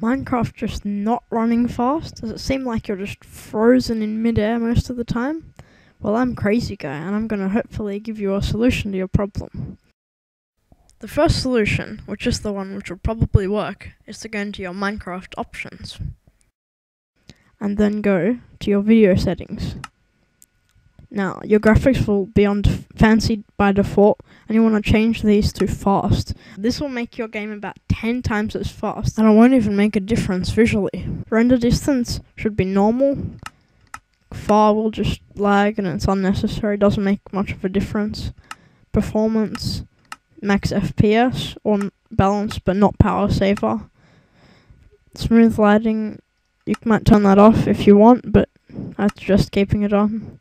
Minecraft just not running fast? Does it seem like you're just frozen in midair most of the time? Well, I'm Crazy Guy, and I'm going to hopefully give you a solution to your problem. The first solution, which is the one which will probably work, is to go into your Minecraft options. And then go to your video settings. Now, your graphics will be on fancy by default, and you want to change these to fast. This will make your game about 10 times as fast, and it won't even make a difference visually. Render distance should be normal. Far will just lag, and it's unnecessary, doesn't make much of a difference. Performance, max FPS, or balance, but not power saver. Smooth lighting, you might turn that off if you want, but that's just keeping it on.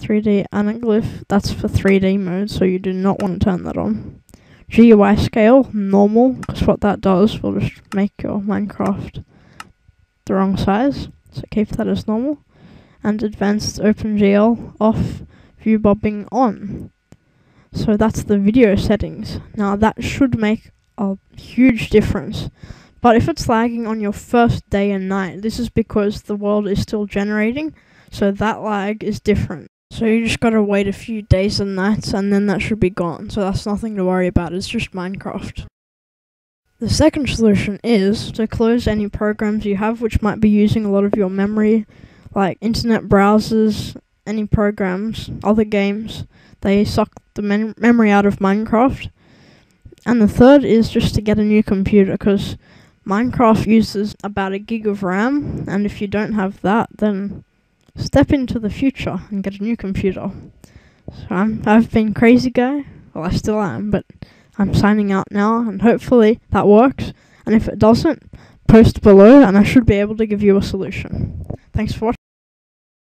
3D anaglyph, that's for 3D mode, so you do not want to turn that on. GUI scale, normal, because what that does will just make your Minecraft the wrong size, so keep that as normal. And advanced OpenGL off, view bobbing on. So that's the video settings. Now that should make a huge difference. But if it's lagging on your first day and night, this is because the world is still generating, so that lag is different. So you just gotta wait a few days and nights and then that should be gone. So that's nothing to worry about, it's just Minecraft. The second solution is to close any programs you have which might be using a lot of your memory, like internet browsers, any programs, other games. They suck the mem memory out of Minecraft. And the third is just to get a new computer because Minecraft uses about a gig of RAM, and if you don't have that, then step into the future and get a new computer. So I'm, I've been crazy guy. Well, I still am, but I'm signing out now, and hopefully that works. And if it doesn't, post below, and I should be able to give you a solution. Thanks for watching.